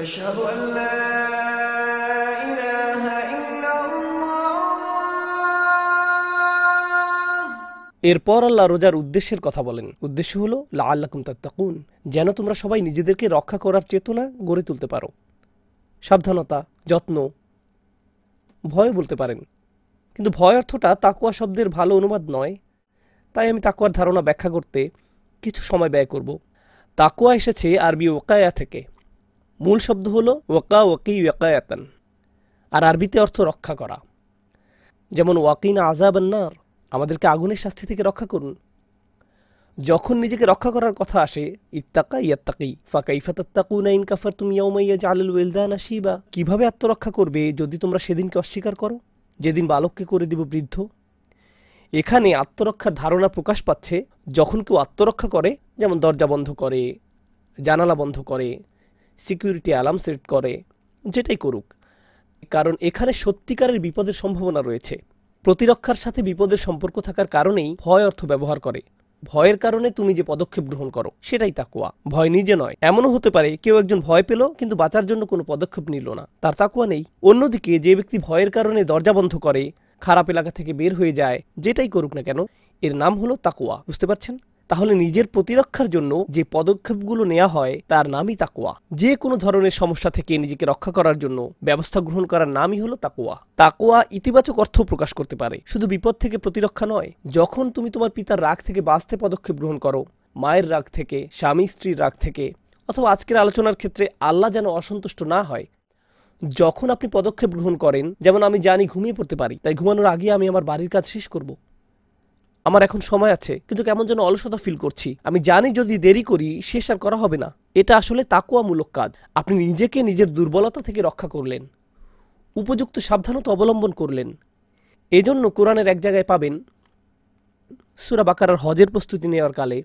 أشهد أن لا إله إلا الله এরপর আল্লাহ রোজার উদ্দেশ্যের কথা বলেন উদ্দেশ্য হলো লা আল্লাকুম তাত্তাকুন যেন তোমরা সবাই নিজেদেরকে রক্ষা করার চেতনা গড়ে তুলতে পারো সাবধানতা যত্ন ভয় বলতে পারেন কিন্তু ভয় অর্থটা তাকুয়া শব্দের ভালো অনুবাদ নয় তাই আমি তাকুয়ার ধারণা ব্যাখ্যা করতে কিছু সময় ব্যয় করব তাকুয়া এসেছে আরবি ওকায়া থেকে মূল শব্দ হলো ওয়াকা ওয়াকি ওয়াকায়াতান। আর আরবিতে অর্থ রক্ষা করা। যেমন ওয়াকিন আজাবান্নার আমাদেরকে আগুনের শাস্তি থেকে রক্ষা করুন। যখন নিজেকে রক্ষা করার কথা আসে, ইত্তাকা ইয়াত্তাকি ফাঁকা ইফাতাত্তাকুনা ইন কাফার তুমি ইয়াউমাইয়া জালাল ওয়েলদান আসিবা কীভাবে আত্মরক্ষা করবে যদি তোমরা সেদিনকে অস্বীকার করো? যেদিন বালককে করে দিব বৃদ্ধ। এখানে আত্মরক্ষার ধারণা প্রকাশ পাচ্ছে যখন কেউ আত্মরক্ষা করে, যেমন দরজা বন্ধ করে, জানালা বন্ধ করে সিকিউরিটি অ্যালার্ম সেট করে, যেটাই করুক। কারণ এখানে সত্যিকারের বিপদের সম্ভাবনা রয়েছে। প্রতিরক্ষার সাথে বিপদের সম্পর্ক থাকার কারণেই ভয় অর্থ ব্যবহার করে। ভয়ের কারণে তুমি যে পদক্ষেপ গ্রহণ করো, সেটাই তাকুয়া। ভয় নিজে নয়, এমনও হতে পারে কেউ একজন ভয় পেল, কিন্তু বাঁচার জন্য কোনো পদক্ষেপ নিল না। তার তাকুয়া নেই। অন্যদিকে যে ব্যক্তি ভয়ের কারণে দরজা বন্ধ করে, খারাপ এলাকা থেকে বের হয়ে যায়, যেটাই করুক না কেন, এর নাম হলো তাকুয়া। বুঝতে পারছেন? তাহলে নিজের প্রতিরক্ষার জন্য যে পদক্ষেপগুলো নেওয়া হয়, তার নামই তাকুয়া যে কোনো ধরনের সমস্যা থেকে নিজেকে রক্ষা করার জন্য ব্যবস্থা গ্রহণ করার নামই হলো তাকুয়া তাকুয়া ইতিবাচক অর্থ প্রকাশ করতে পারে। শুধু বিপদ থেকে প্রতিরক্ষা নয়, যখন তুমি তোমার পিতার রাগ থেকে বাঁচতে পদক্ষেপ গ্রহণ করো, মায়ের রাগ থেকে, স্বামী, স্ত্রীর রাগ থেকে, অথবা আজকের আলোচনার ক্ষেত্রে আল্লাহ যেন অসন্তুষ্ট না হয়, যখন আপনি পদক্ষেপ গ্রহণ করেন, যেমন আমি জানি ঘুমিয়ে পড়তে পারি, তাই ঘুমানোর আগে আমি আমার বাড়ির কাজ শেষ করব। আমার এখন সময় আছে, কিন্তু কেমন যেন অলসতা ফিল করছি। আমি জানি যদি দেরি করি, শেষ আর করা হবে না। এটা আসলে তাকুয়ামূলক কাজ। আপনি নিজেকে নিজের দুর্বলতা থেকে রক্ষা করলেন। উপযুক্ত সাবধানতা অবলম্বন করলেন। এজন্য কোরআনের এক জায়গায় পাবেন। সুরা বাকারার হজের প্রস্তুতি নেওয়ার কালে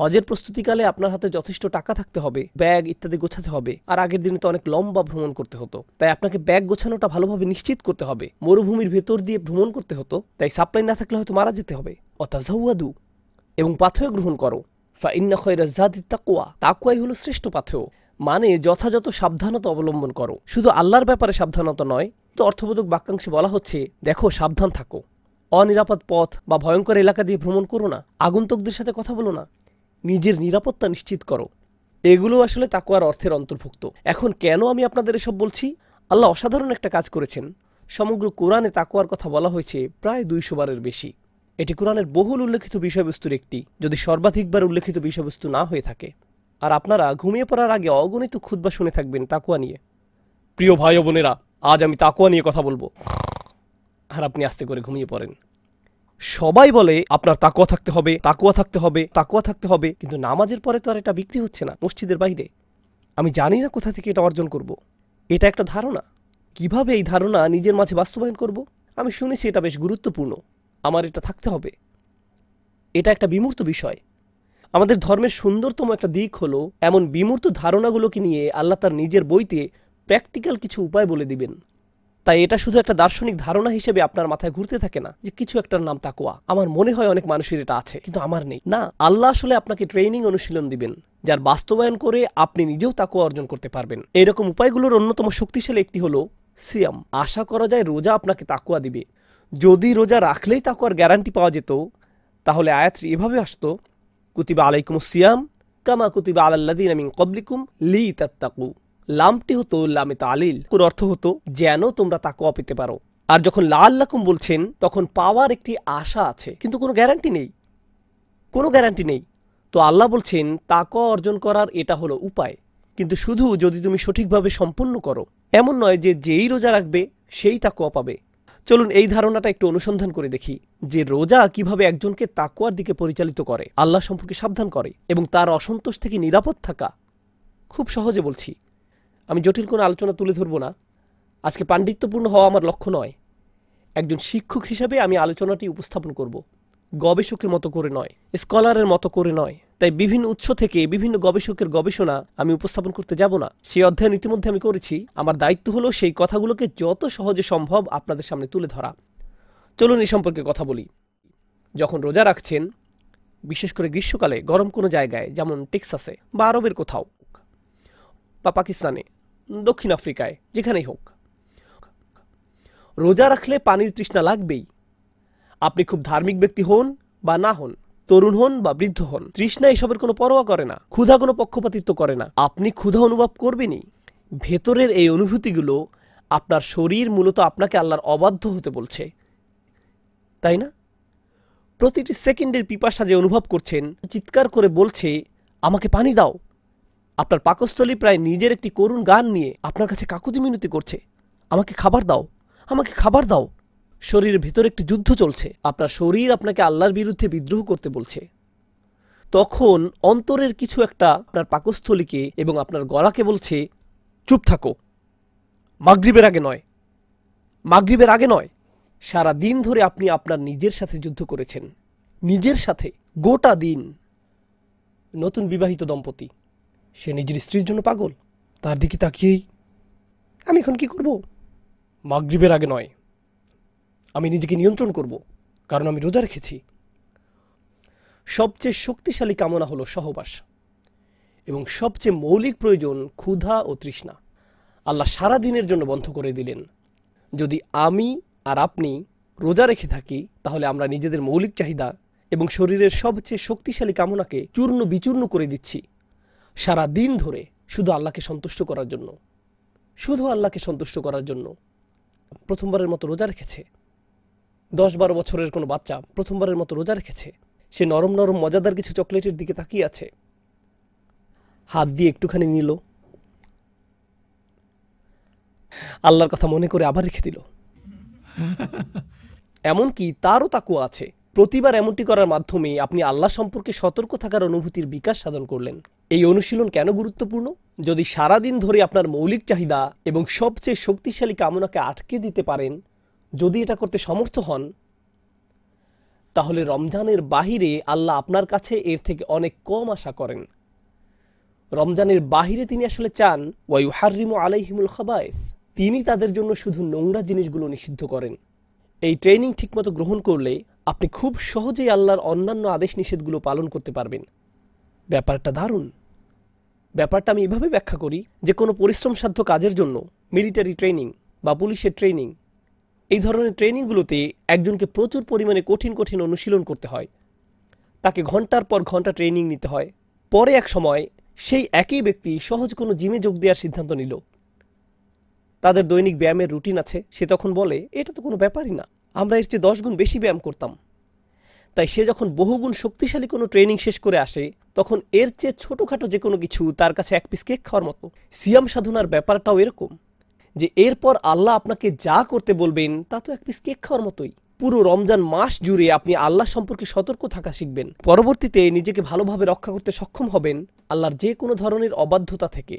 হজের প্রস্তুতিকালে আপনার হাতে যথেষ্ট টাকা থাকতে হবে, ব্যাগ ইত্যাদি গোছাতে হবে, আর আগের দিনে তো অনেক লম্বা ভ্রমণ করতে হতো। তাই আপনাকে ব্যাগ গোছানোটা ভালোভাবে নিশ্চিত করতে হবে। মরুভূমির ভেতর দিয়ে ভ্রমণ করতে হতো, তাই সাপ্লাই না থাকলে হয়তো মারা যেতে হবে। অতাজাউয়াদু এবং পাথেয় গ্রহণ করো। ফা ইন্না খয়রা জাদি তাকুয়া তাকুয়াই হলো শ্রেষ্ঠ পাথেয়। মানে যথাযথ সাবধানতা অবলম্বন করো। শুধু আল্লাহর ব্যাপারে সাবধানতা নয়, তো অর্থবোধক বাক্যাংশে বলা হচ্ছে, দেখো, সাবধান থাকো। অনিরাপদ পথ বা ভয়ঙ্কর এলাকা দিয়ে ভ্রমণ করো না। আগন্তুকদের সাথে কথা বলো না। নিজের নিরাপত্তা নিশ্চিত করো। এগুলো আসলে তাকুয়ার অর্থের অন্তর্ভুক্ত। এখন কেন আমি আপনাদের এসব বলছি? আল্লাহ অসাধারণ একটা কাজ করেছেন। সমগ্র কোরআনে তাকুয়ার কথা বলা হয়েছে প্রায় দুইশো বারের বেশি। এটি কোরআনের বহুল উল্লেখিত বিষয়বস্তুর একটি, যদি সর্বাধিকবার উল্লেখিত বিষয়বস্তু না হয়ে থাকে। আর আপনারা ঘুমিয়ে পড়ার আগে অগণিত খুদ্া শুনে থাকবেন তাকুয়া নিয়ে। প্রিয় ভাই বোনেরা, আজ আমি তাকুয়া নিয়ে কথা বলব। আর আপনি আস্তে করে ঘুমিয়ে পড়েন। সবাই বলে আপনার তাকুয়া থাকতে হবে তাকুয়া থাকতে হবে তাকুয়া থাকতে হবে, কিন্তু নামাজের পরে তো আর এটা বিক্রি হচ্ছে না মসজিদের বাইরে। আমি জানি না কোথা থেকে এটা অর্জন করব। এটা একটা ধারণা। কীভাবে এই ধারণা নিজের মাঝে বাস্তবায়ন করব? আমি শুনেছি এটা বেশ গুরুত্বপূর্ণ। আমার এটা থাকতে হবে। এটা একটা বিমূর্ত বিষয়। আমাদের ধর্মের সুন্দরতম একটা দিক হলো এমন বিমূর্ত ধারণাগুলোকে নিয়ে আল্লাহ তার নিজের বইতে প্র্যাকটিক্যাল কিছু উপায় বলে দিবেন। তাই এটা শুধু একটা দার্শনিক ধারণা হিসেবে আপনার মাথায় ঘুরতে থাকে না যে কিছু একটার নাম তাকুয়া আমার মনে হয় অনেক মানুষের এটা আছে, কিন্তু আমার নেই। না, আল্লাহ আসলে আপনাকে ট্রেনিং অনুশীলন দিবেন, যার বাস্তবায়ন করে আপনি নিজেও তাকুয়া অর্জন করতে পারবেন। এরকম উপায়গুলোর অন্যতম শক্তিশালী একটি হলো সিয়াম। আশা করা যায় রোজা আপনাকে তাকুয়া দিবে। যদি রোজা রাখলেই তাকুয়ার গ্যারান্টি পাওয়া যেত, তাহলে আয়াতটি এভাবে আসতো, কুতিবা আলাইকুম সিয়াম কামা কুতিবা আলাল্লাদিন মিন কবলিকুম লি তাত্তাকু লামটি হতো লামে তালিল। কোন অর্থ হতো, যেন তোমরা তাকুয়া পেতে পারো। আর যখন লাল লাকুম বলছেন, তখন পাওয়ার একটি আশা আছে। কিন্তু কোনো গ্যারান্টি নেই। কোনো গ্যারান্টি নেই। তো আল্লাহ বলছেন তাকুয়া অর্জন করার এটা হলো উপায়। কিন্তু শুধু যদি তুমি সঠিকভাবে সম্পন্ন করো, এমন নয় যে যেই রোজা রাখবে, সেই তাকুয়া পাবে। চলুন এই ধারণাটা একটু অনুসন্ধান করে দেখি, যে রোজা কীভাবে একজনকে তাকুয়ার দিকে পরিচালিত করে। আল্লাহ সম্পর্কে সাবধান করে এবং তার অসন্তোষ থেকে নিরাপদ থাকা। খুব সহজে বলছি। আমি জটিল কোনো আলোচনা তুলে ধরব না। আজকে পাণ্ডিত্যপূর্ণ হওয়া আমার লক্ষ্য নয়। একজন শিক্ষক হিসাবে আমি আলোচনাটি উপস্থাপন করব। গবেষকের মতো করে নয়, স্কলারের মতো করে নয়। তাই বিভিন্ন উৎস থেকে বিভিন্ন গবেষকের গবেষণা আমি উপস্থাপন করতে যাব না। সেই অধ্যয়ন ইতিমধ্যে আমি করেছি। আমার দায়িত্ব হলো সেই কথাগুলোকে যত সহজে সম্ভব আপনাদের সামনে তুলে ধরা। চলুন এ সম্পর্কে কথা বলি। যখন রোজা রাখছেন, বিশেষ করে গ্রীষ্মকালে গরম কোনো জায়গায়, যেমন টেক্সাসে বা আরবের কোথাও বা পাকিস্তানে দক্ষিণ আফ্রিকায়, যেখানেই হোক। রোজা রাখলে পানির তৃষ্ণা লাগবেই। আপনি খুব ধার্মিক ব্যক্তি হন বা না হন, তরুণ হন বা বৃদ্ধ হন, তৃষ্ণা এসবের কোনো পরোয়া করে না, ক্ষুধা কোনো পক্ষপাতিত্ব করে না। আপনি ক্ষুধা অনুভব করবেনই। ভেতরের এই অনুভূতিগুলো আপনার শরীর মূলত আপনাকে আল্লাহর অবাধ্য হতে বলছে। তাই না? প্রতিটি সেকেন্ডের পিপাসা যে অনুভব করছেন, চিৎকার করে বলছে, আমাকে পানি দাও। আপনার পাকস্থলী প্রায় নিজের একটি করুণ গান নিয়ে আপনার কাছে কাকুতি মিনতি করছে। আমাকে খাবার দাও, আমাকে খাবার দাও। শরীরের ভিতরে একটি যুদ্ধ চলছে। আপনার শরীর আপনাকে আল্লাহর বিরুদ্ধে বিদ্রোহ করতে বলছে। তখন অন্তরের কিছু একটা আপনার পাকস্থলীকে এবং আপনার গলাকে বলছে, চুপ থাকো। মাগরিবের আগে নয়। মাগরিবের আগে নয়। সারা দিন ধরে আপনি আপনার নিজের সাথে যুদ্ধ করেছেন। নিজের সাথে, গোটা দিন। নতুন বিবাহিত দম্পতি। সে নিজের স্ত্রীর জন্য পাগল। তার দিকে তাকিয়েই, আমি এখন কি করব? মাগরিবের আগে নয়, আমি নিজেকে নিয়ন্ত্রণ করব, কারণ আমি রোজা রেখেছি। সবচেয়ে শক্তিশালী কামনা হলো সহবাস, এবং সবচেয়ে মৌলিক প্রয়োজন ক্ষুধা ও তৃষ্ণা। আল্লাহ সারা দিনের জন্য বন্ধ করে দিলেন। যদি আমি আর আপনি রোজা রেখে থাকি, তাহলে আমরা নিজেদের মৌলিক চাহিদা এবং শরীরের সবচেয়ে শক্তিশালী কামনাকে চূর্ণ বিচূর্ণ করে দিচ্ছি। সারা দিন ধরে শুধু আল্লাহকে সন্তুষ্ট করার জন্য। শুধু আল্লাহকে সন্তুষ্ট করার জন্য। প্রথমবারের মতো রোজা রেখেছে। দশ বারো বছরের কোনো বাচ্চা প্রথমবারের মতো রোজা রেখেছে। সে নরম নরম মজাদার কিছু চকলেটের দিকে তাকিয়ে আছে। হাত দিয়ে একটুখানি নিল। আল্লাহর কথা মনে করে আবার রেখে দিল। এমনকি তারও তাকুয়া আছে। প্রতিবার এমনটি করার মাধ্যমে আপনি আল্লাহ সম্পর্কে সতর্ক থাকার অনুভূতির বিকাশ সাধন করলেন। এই অনুশীলন কেন গুরুত্বপূর্ণ? যদি সারাদিন ধরে আপনার মৌলিক চাহিদা এবং সবচেয়ে শক্তিশালী কামনাকে আটকে দিতে পারেন, যদি এটা করতে সমর্থ হন, তাহলে রমজানের বাহিরে আল্লাহ আপনার কাছে এর থেকে অনেক কম আশা করেন। রমজানের বাহিরে তিনি আসলে চান ওয়াইউ হারিমু আলাইহিমুল খাবায়েস তিনি তাদের জন্য শুধু নোংরা জিনিসগুলো নিষিদ্ধ করেন। এই ট্রেনিং ঠিকমতো গ্রহণ করলে আপনি খুব সহজেই আল্লাহর অন্যান্য আদেশ নিষেধগুলো পালন করতে পারবেন। ব্যাপারটা দারুণ। ব্যাপারটা আমি এভাবে ব্যাখ্যা করি যে কোনো পরিশ্রমসাধ্য কাজের জন্য মিলিটারি ট্রেনিং বা পুলিশের ট্রেনিং এই ধরনের ট্রেনিংগুলোতে একজনকে প্রচুর পরিমাণে কঠিন কঠিন অনুশীলন করতে হয়। তাকে ঘণ্টার পর ঘণ্টা ট্রেনিং নিতে হয়। পরে এক সময় সেই একই ব্যক্তি সহজ কোনো জিমে যোগ দেওয়ার সিদ্ধান্ত নিল। তাদের দৈনিক ব্যায়ামের রুটিন আছে, সে তখন বলে, এটা তো কোনো ব্যাপারই না। আমরা এর চেয়ে দশ গুণ বেশি ব্যায়াম করতাম। তাই সে যখন বহুগুণ শক্তিশালী কোনো ট্রেনিং শেষ করে আসে, তখন এর চেয়ে ছোটোখাটো যে কোনো কিছু তার কাছে এক পিস কেক খাওয়ার মতো। সিয়াম সাধনার ব্যাপারটাও এরকম যে, এরপর আল্লাহ আপনাকে যা করতে বলবেন, তা তো এক পিস কেক খাওয়ার মতোই। পুরো রমজান মাস জুড়ে আপনি আল্লাহ সম্পর্কে সতর্ক থাকা শিখবেন। পরবর্তীতে নিজেকে ভালোভাবে রক্ষা করতে সক্ষম হবেন আল্লাহর যে কোনো ধরনের অবাধ্যতা থেকে।